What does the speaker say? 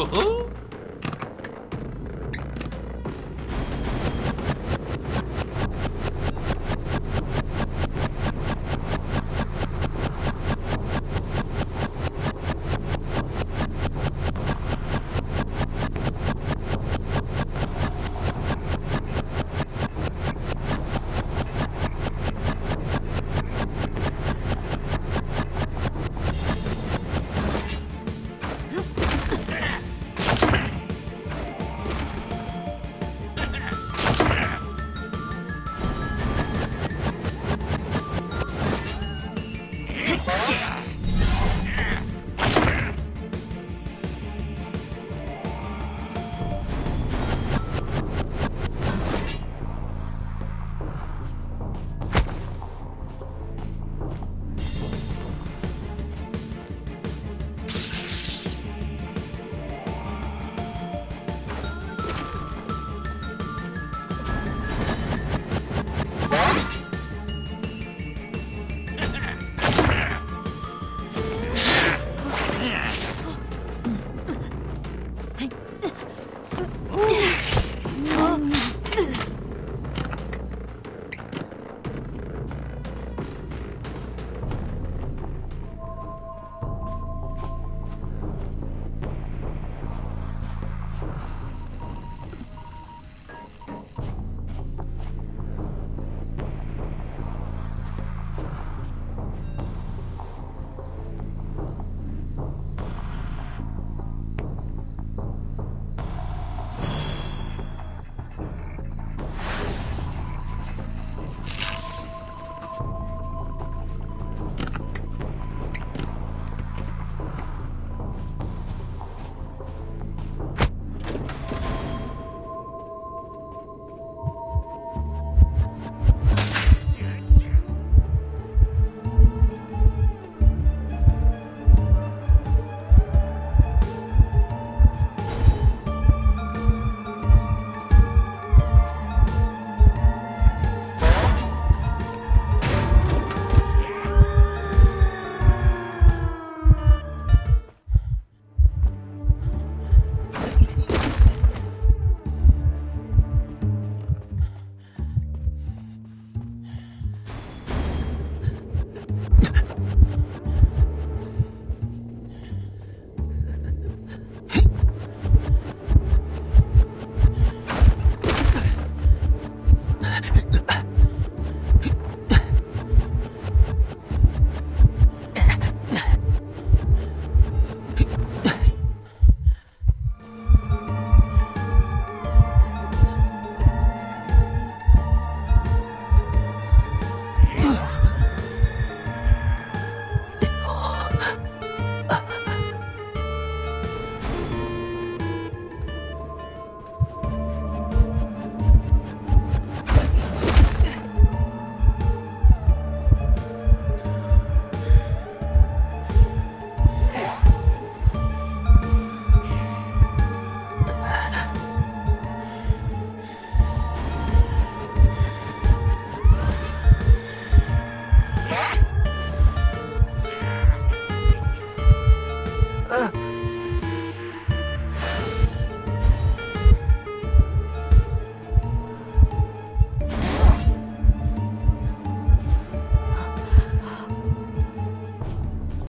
哦。吼